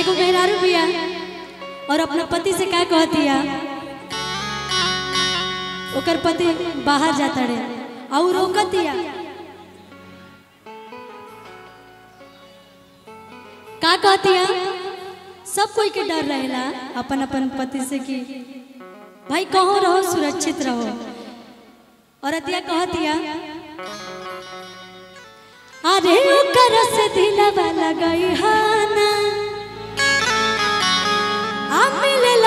एगो मेहरारू बिया और अपना पति से क्या कहतिया ओकर पति बाहर जाता रे और रोकतिया का कहतिया सब कोई के डर रहेला अपन अपन पति से कि, भाई, कहो रहो, सुरक्षित रहो? और अतिया कहतिया अरे ओकर से दिलवा लगई हाना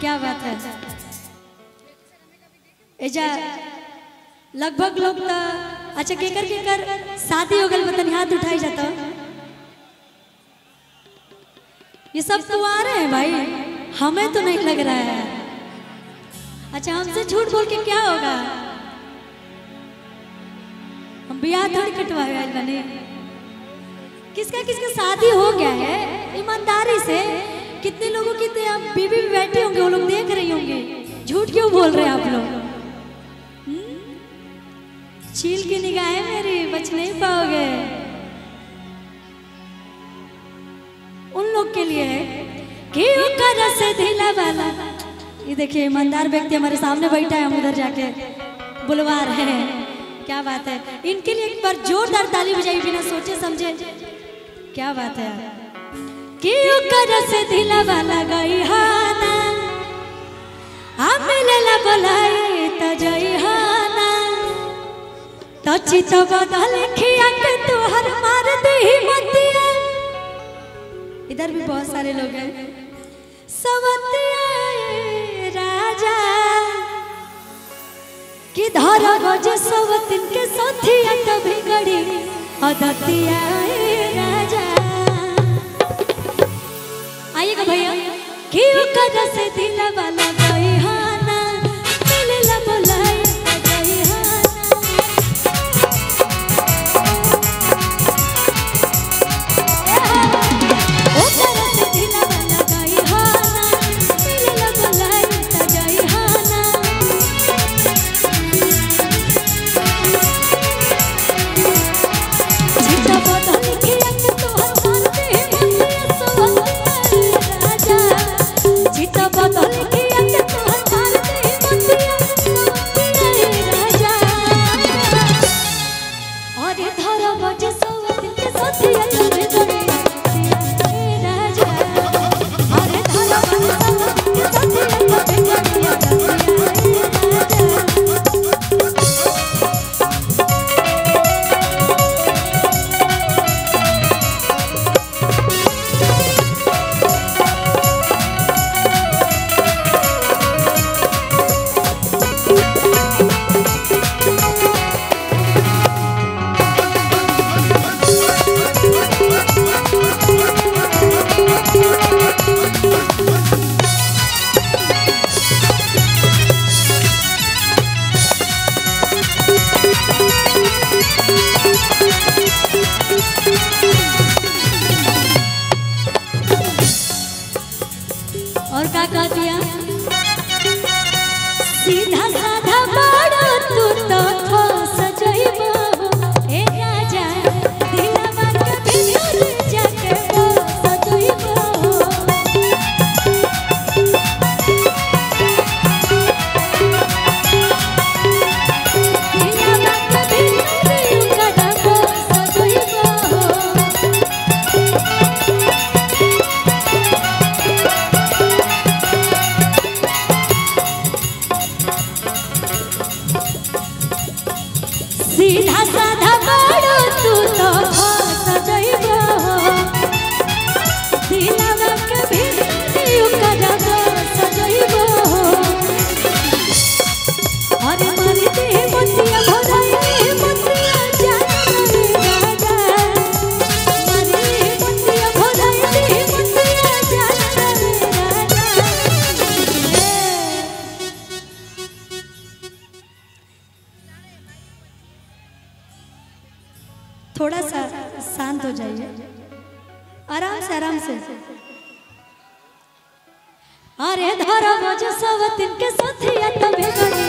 क्या बात है? लगभग लोग तो अच्छा केकर केकर शादी हो गल बतन हाथ उठाई जाता। ये सब कुआरे हैं भाई, हमें तो नहीं लग रहा है। अच्छा हमसे झूठ बोल के क्या होगा? हम ब्याह थोड़ी कटवाए बने किसका किसका शादी हो गया है? ईमानदारी से। कितने लोगों की बीबी भी बैठे होंगे, वो लोग देख रही होंगे। झूठ क्यों बोल रहे हैं आप लोग? हम्म? चील की निगाहें मेरी, बच नहीं पाओगे। उन लोग के लिए वाला। ये देखिए, ईमानदार व्यक्ति हमारे सामने बैठा है, हम उधर जाके बुलवा रहे हैं। क्या बात है। इनके लिए एक बार जोरदार ताली बजाई बिना सोचे समझे। क्या बात है? कि ओकर से दिला वाला गई हाना। हम मिलेला बोलाई त जई हाना। तो चित बदल खिया के तोहर मार दे मतिया। इधर भी बहुत सारे लोग हैं। सवतिया राजा। कि धारा बजे सवतिन के साथिया तभी गड़ी अदतिया कि ओकर से दिला वाला और का कह दिया थोड़ा सा शांत हो जाइए। आराम से आराम से। अरे धरो जो सवतिन के साथिया तबे गड़िया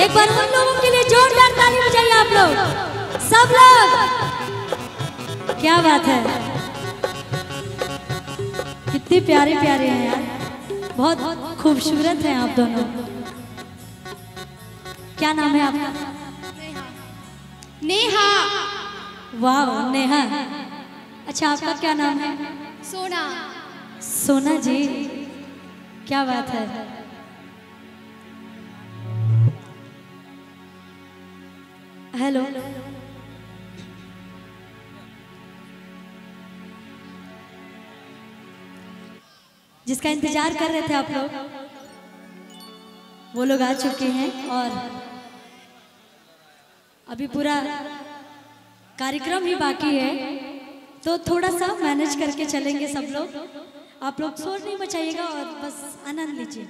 एक बार उन लोगों के लिए जोरदार ताली बजाइए आप लोग। सब लोग। क्या बात है। कितने प्यारे प्यारे हैं यार। बहुत खूबसूरत हैं आप दोनों। क्या नाम है आपका? नेहा। वाह नेहा। अच्छा आपका क्या नाम है? सोना। सोना जी। क्या बात है। हेलो जिसका इंतज़ार कर रहे थे आप लोग, वो लोग आ चुके हैं और अभी पूरा कार्यक्रम ही बाकी है। तो थोड़ा सा मैनेज करके चलेंगे सब लोग। आप लोग शोर नहीं मचाइएगा और बस आनंद लीजिए।